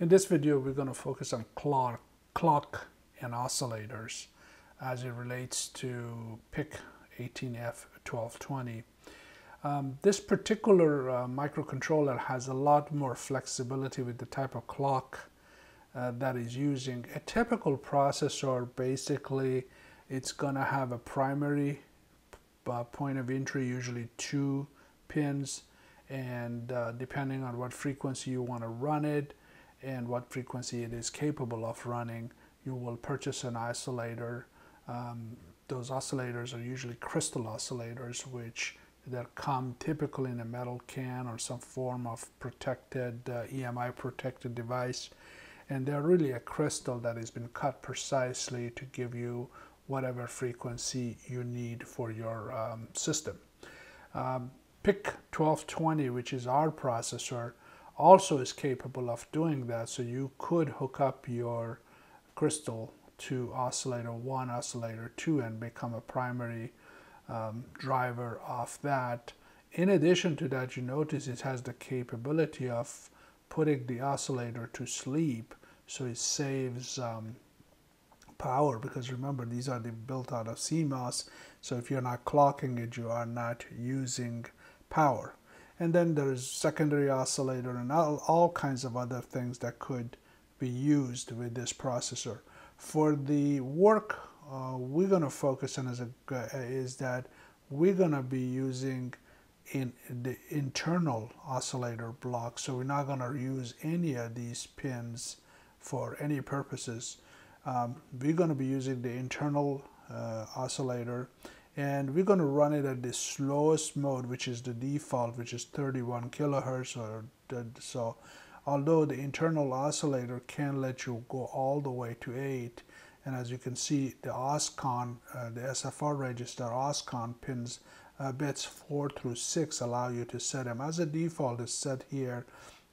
In this video, we're going to focus on clock, clock and oscillators as it relates to PIC 18F1220. Um, this particular uh, microcontroller has a lot more flexibility with the type of clock uh, that is using. A typical processor, basically, it's going to have a primary uh, point of entry, usually two pins, and uh, depending on what frequency you want to run it, and what frequency it is capable of running, you will purchase an oscillator. Um, those oscillators are usually crystal oscillators, which that come typically in a metal can or some form of protected uh, EMI protected device. And they're really a crystal that has been cut precisely to give you whatever frequency you need for your um, system. Um, PIC 1220, which is our processor, also is capable of doing that. So you could hook up your crystal to oscillator 1, oscillator 2 and become a primary um, driver of that. In addition to that, you notice it has the capability of putting the oscillator to sleep so it saves um, power because remember these are the built out of CMOS so if you're not clocking it you are not using power and then there's secondary oscillator and all, all kinds of other things that could be used with this processor. For the work uh, we're going to focus on is, a, uh, is that we're going to be using in the internal oscillator block so we're not going to use any of these pins for any purposes. Um, we're going to be using the internal uh, oscillator and we're going to run it at the slowest mode which is the default which is 31 kilohertz or so although the internal oscillator can let you go all the way to 8 and as you can see the OSCON uh, the SFR register OSCON pins uh, bits 4 through 6 allow you to set them as a default is set here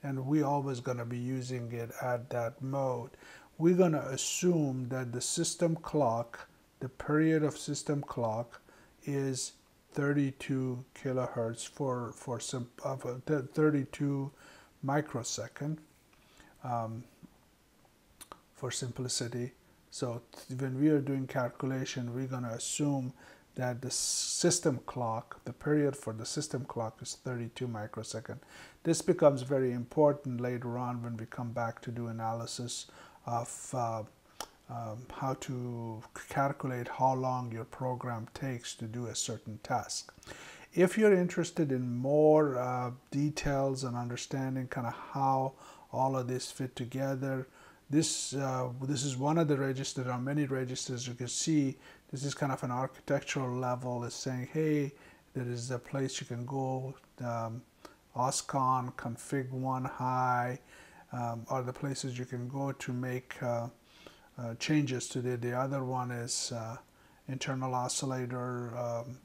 and we always going to be using it at that mode. We're going to assume that the system clock the period of system clock is 32 kilohertz for for some of a 32 microsecond um, for simplicity. So when we are doing calculation, we're going to assume that the system clock, the period for the system clock is 32 microsecond. This becomes very important later on when we come back to do analysis of uh, um, how to calculate how long your program takes to do a certain task. If you're interested in more uh, details and understanding kind of how all of this fit together, this uh, this is one of the registers. There are many registers you can see. This is kind of an architectural level. It's saying, hey, there is a place you can go. Um, OSCON, config one high um, are the places you can go to make uh, uh, changes to the, the other one is uh, internal oscillator, um,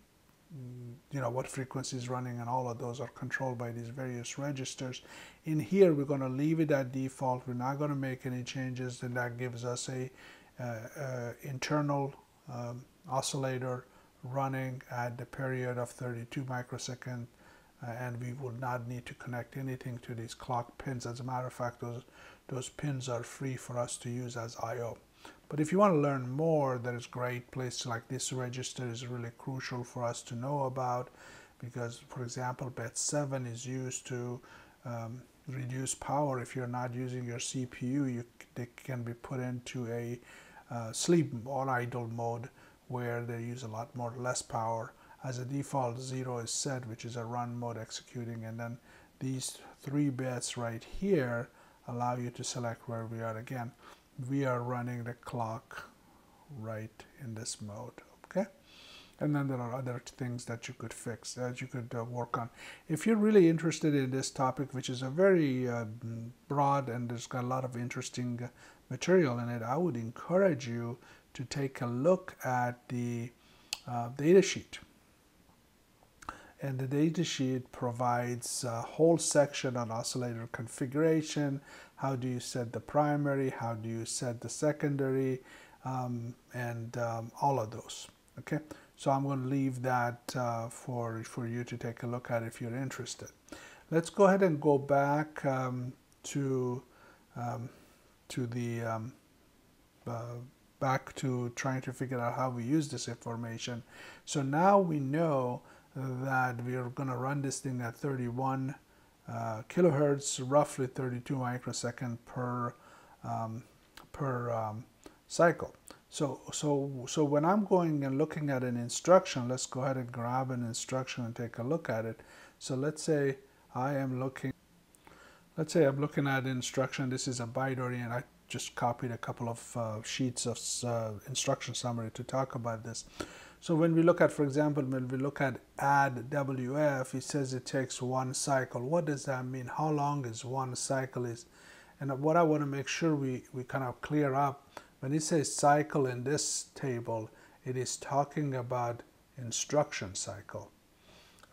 you know, what frequency is running and all of those are controlled by these various registers. In here, we're going to leave it at default. We're not going to make any changes and that gives us a uh, uh, internal um, oscillator running at the period of 32 microsecond uh, and we would not need to connect anything to these clock pins. As a matter of fact, those, those pins are free for us to use as I.O. But if you want to learn more, there is great place like this register is really crucial for us to know about because, for example, bit 7 is used to um, reduce power. If you're not using your CPU, you, they can be put into a uh, sleep or idle mode where they use a lot more less power. As a default, 0 is set, which is a run mode executing, and then these three bits right here allow you to select where we are. Again we are running the clock right in this mode okay? And then there are other things that you could fix that you could uh, work on. If you're really interested in this topic which is a very uh, broad and there's got a lot of interesting uh, material in it i would encourage you to take a look at the uh, data sheet and the datasheet provides a whole section on oscillator configuration, how do you set the primary, how do you set the secondary, um, and um, all of those. Okay, so I'm going to leave that uh, for, for you to take a look at if you're interested. Let's go ahead and go back um, to um, to the um, uh, back to trying to figure out how we use this information. So now we know that we are going to run this thing at 31 uh, kilohertz, roughly 32 microsecond per um, per um, cycle. So, so, so when I'm going and looking at an instruction, let's go ahead and grab an instruction and take a look at it. So let's say I am looking, let's say I'm looking at instruction. This is a binary and I just copied a couple of uh, sheets of uh, instruction summary to talk about this. So when we look at, for example, when we look at add WF, it says it takes one cycle. What does that mean? How long is one cycle is? And what I want to make sure we, we kind of clear up, when it says cycle in this table, it is talking about instruction cycle.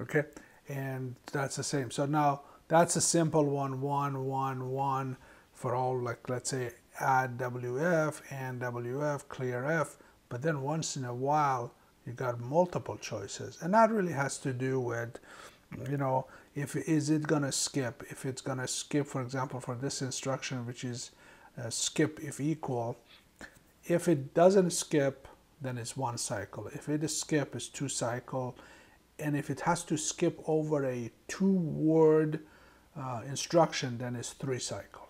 Okay, and that's the same. So now that's a simple one, one, one, one for all like let's say add WF and WF, clear F, but then once in a while you got multiple choices. And that really has to do with, you know, if is it gonna skip, if it's gonna skip, for example, for this instruction, which is uh, skip if equal, if it doesn't skip, then it's one cycle. If it is skip, it's two cycle. And if it has to skip over a two word uh, instruction, then it's three cycle.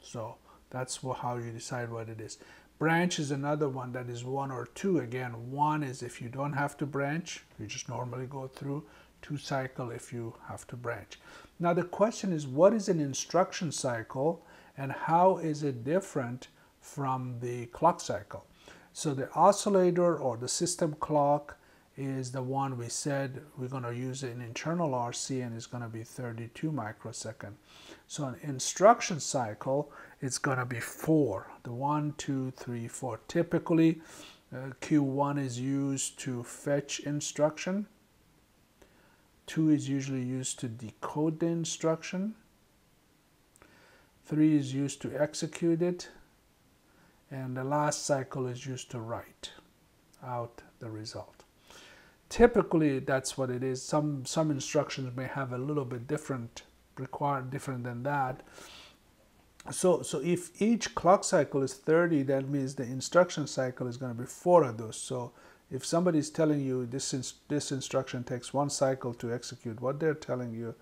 So that's how you decide what it is. Branch is another one that is one or two. Again, one is if you don't have to branch, you just normally go through. Two cycle if you have to branch. Now the question is what is an instruction cycle and how is it different from the clock cycle? So the oscillator or the system clock is the one we said we're going to use an internal RC and it's going to be 32 microsecond. So an instruction cycle it's going to be four. The one, two, three, four. Typically, uh, Q1 is used to fetch instruction. 2 is usually used to decode the instruction. 3 is used to execute it. And the last cycle is used to write out the result. Typically, that's what it is. Some, some instructions may have a little bit different, required different than that. So so if each clock cycle is 30 that means the instruction cycle is going to be four of those. So if somebody is telling you this ins this instruction takes one cycle to execute what they're telling you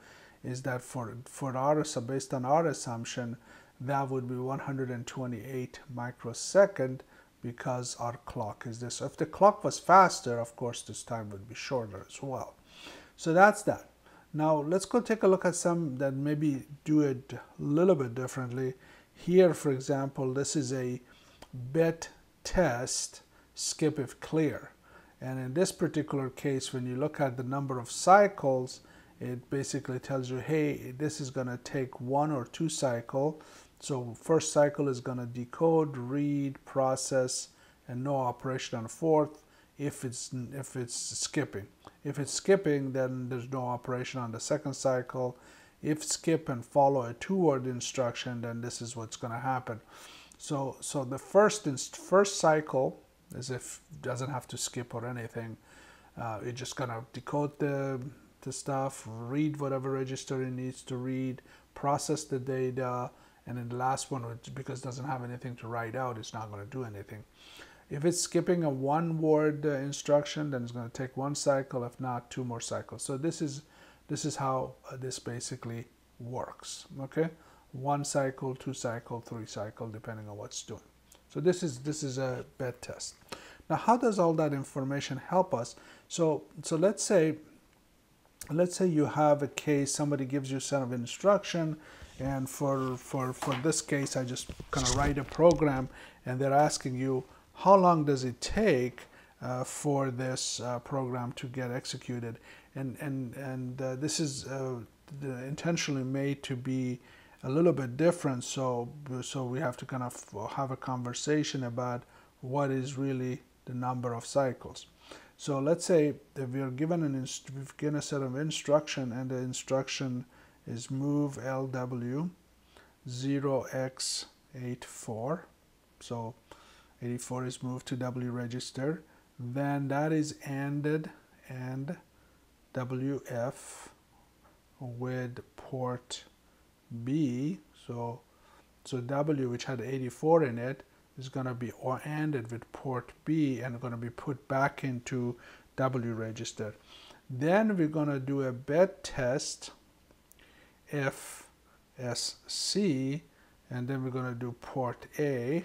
is that for for our so based on our assumption that would be 128 microsecond because our clock is this so if the clock was faster of course this time would be shorter as well so that's that now let's go take a look at some that maybe do it a little bit differently. Here, for example, this is a bit test skip if clear. And in this particular case, when you look at the number of cycles, it basically tells you, hey, this is going to take one or two cycle. So first cycle is going to decode, read, process, and no operation on fourth if it's if it's skipping. If it's skipping, then there's no operation on the second cycle. If skip and follow a two-word instruction, then this is what's going to happen. So so the first first cycle is if doesn't have to skip or anything. Uh, it's just gonna decode the the stuff, read whatever register it needs to read, process the data, and then the last one, because it doesn't have anything to write out, it's not going to do anything. If it's skipping a one word uh, instruction, then it's going to take one cycle, if not two more cycles. So this is, this is how uh, this basically works, okay? One cycle, two cycle, three cycle, depending on what's doing. So this is, this is a bit test. Now, how does all that information help us? So, so let's say, let's say you have a case, somebody gives you a set of instruction, and for, for, for this case, I just kind of write a program, and they're asking you, how long does it take uh, for this uh, program to get executed? And, and, and uh, this is uh, intentionally made to be a little bit different. So, so we have to kind of have a conversation about what is really the number of cycles. So let's say that we are given an we've given a set of instruction and the instruction is move LW 0x84. So 84 is moved to W register. Then that is ended and WF with port B. So So W, which had 84 in it, is going to be or ANDed with port B and going to be put back into W register. Then we're going to do a bit test FSC and then we're going to do port A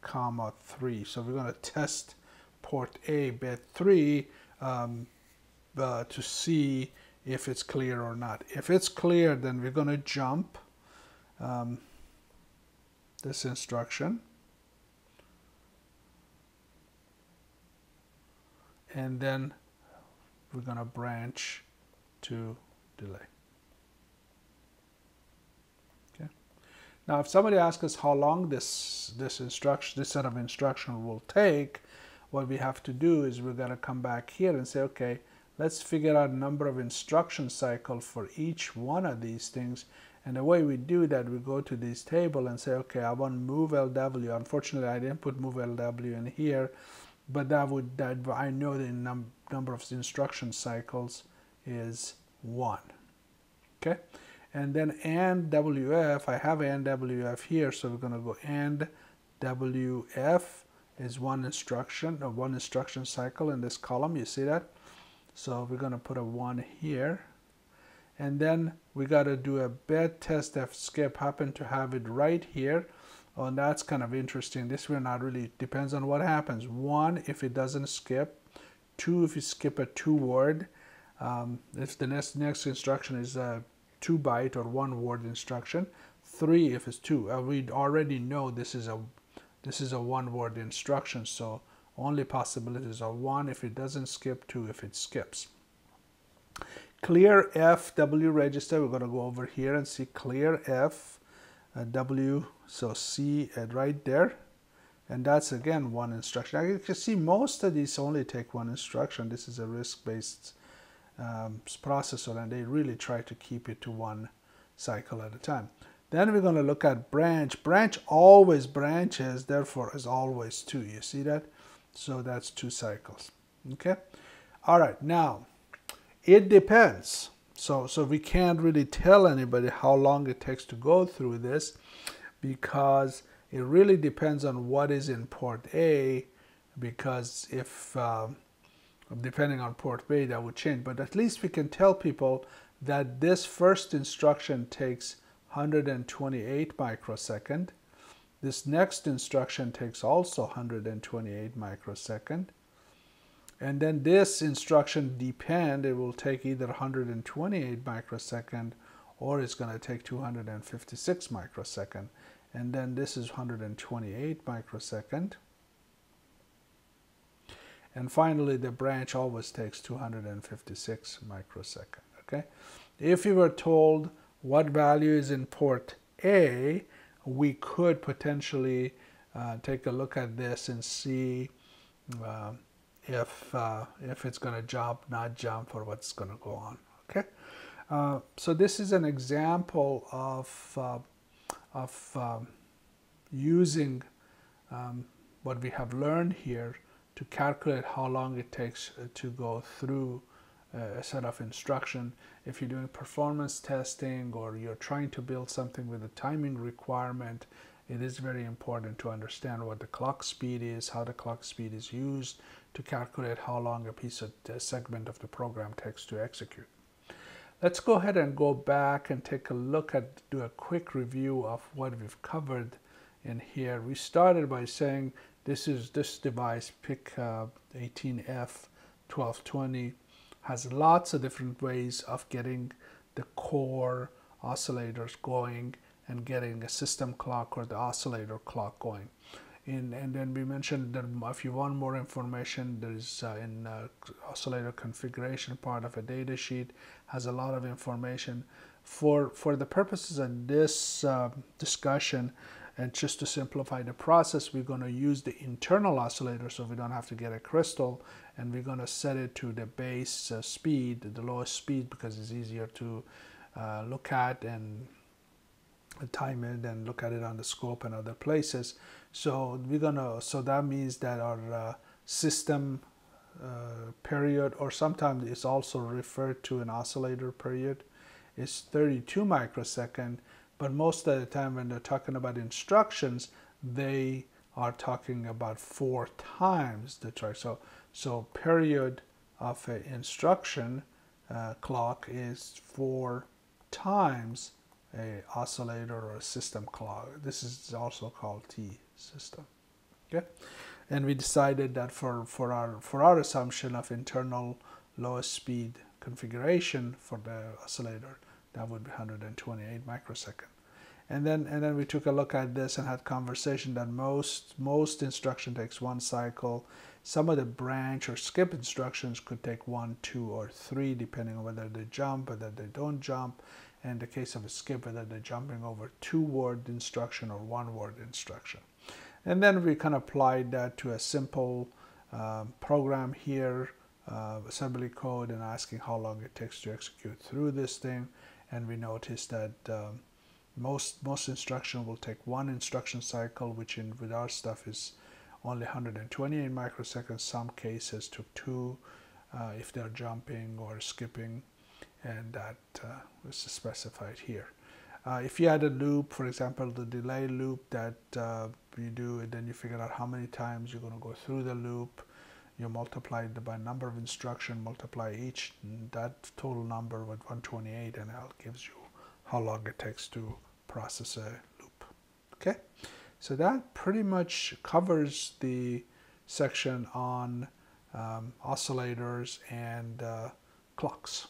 comma 3. So we're going to test port A bit 3 um, uh, to see if it's clear or not. If it's clear, then we're going to jump um, this instruction. And then we're going to branch to delay. Now, if somebody asks us how long this this instruction, this set of instruction will take, what we have to do is we're going to come back here and say, okay, let's figure out number of instruction cycle for each one of these things and the way we do that, we go to this table and say, okay, I want move LW. Unfortunately, I didn't put move LW in here, but that would that I know the num number of instruction cycles is one. Okay, and then and WF. I have and WF here, so we're going to go and WF is one instruction or one instruction cycle in this column. You see that? So we're going to put a one here and then we got to do a bit test if skip happen to have it right here oh and that's kind of interesting this will not really depends on what happens one if it doesn't skip two if you skip a two word um, if the next next instruction is a two byte or one word instruction three if it's two uh, we already know this is a this is a one word instruction so only possibilities are one if it doesn't skip two if it skips clear F W register. We're going to go over here and see clear F uh, W. So C uh, right there. And that's again one instruction. Now you can see most of these only take one instruction. This is a RISC-based um, processor and they really try to keep it to one cycle at a time. Then we're going to look at branch. Branch always branches, therefore is always two. You see that? So that's two cycles. Okay. All right. Now it depends. So, so we can't really tell anybody how long it takes to go through this because it really depends on what is in port A because if um, depending on port B that would change but at least we can tell people that this first instruction takes 128 microsecond this next instruction takes also 128 microsecond and then this instruction depend, it will take either 128 microsecond or it's going to take 256 microsecond. And then this is 128 microsecond. And finally, the branch always takes 256 microsecond. Okay. If you were told what value is in port A, we could potentially uh, take a look at this and see uh, if uh, if it's going to jump, not jump, or what's going to go on. Okay, uh, so this is an example of uh, of um, using um, what we have learned here to calculate how long it takes uh, to go through uh, a set of instruction. If you're doing performance testing or you're trying to build something with a timing requirement, it is very important to understand what the clock speed is, how the clock speed is used to calculate how long a piece of a segment of the program takes to execute. Let's go ahead and go back and take a look at, do a quick review of what we've covered in here. We started by saying this is this device, PIC uh, 18F 1220, has lots of different ways of getting the core oscillators going and getting a system clock or the oscillator clock going. In and then we mentioned that if you want more information there is uh, in uh, oscillator configuration part of a data sheet has a lot of information. For for the purposes of this uh, discussion and just to simplify the process we're going to use the internal oscillator so we don't have to get a crystal and we're going to set it to the base uh, speed the lowest speed because it's easier to uh, look at and time it and look at it on the scope and other places so we're gonna, so that means that our uh, system uh, period, or sometimes it's also referred to an oscillator period, is 32 microsecond. But most of the time when they're talking about instructions, they are talking about four times the track. So, so period of an instruction uh, clock is four times a oscillator or a system clock. This is also called T system. Okay, and we decided that for for our for our assumption of internal lowest speed configuration for the oscillator, that would be 128 microsecond. And then and then we took a look at this and had conversation that most most instruction takes one cycle. Some of the branch or skip instructions could take one, two, or three, depending on whether they jump, whether they don't jump. In the case of a skip, whether they're jumping over two word instruction or one word instruction. And then we kind of applied that to a simple um, program here, uh, assembly code, and asking how long it takes to execute through this thing. And we notice that um, most most instruction will take one instruction cycle, which in with our stuff is only 128 microseconds. Some cases took two uh, if they're jumping or skipping, and that uh, is specified here. Uh, if you add a loop, for example, the delay loop that uh, you do, and then you figure out how many times you're going to go through the loop, you multiply it by number of instruction, multiply each that total number with 128, and that gives you how long it takes to process a loop. Okay, so that pretty much covers the section on um, oscillators and uh, clocks.